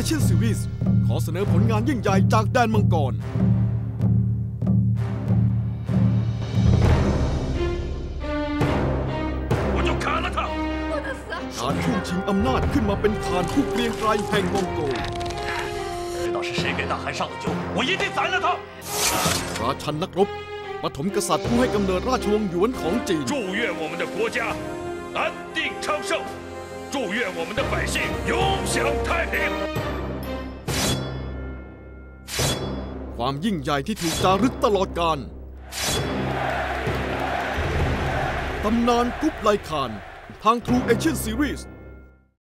Asian Series ขอเสนอผลงานยิ่งใหญ่จากแดนมังกร 我就砍了他！不能死！ การช่วงชิงอำนาจขึ้นมาเป็นฐานผู้เกรียงไกรแห่งมองโกล 知道是谁给大汗上的酒，我一定宰了他！ ราชันนักรบปฐมกษัตริย์ผู้ให้กำเนิดราชวงศ์หยวนของจีน 祝愿我们的国家安定昌盛，祝愿我们的百姓永享太平。 ความยิ่งใหญ่ที่ถูกจารึกตลอดกาลตำนานกรุ๊ปไลคาน ทาง True Action Series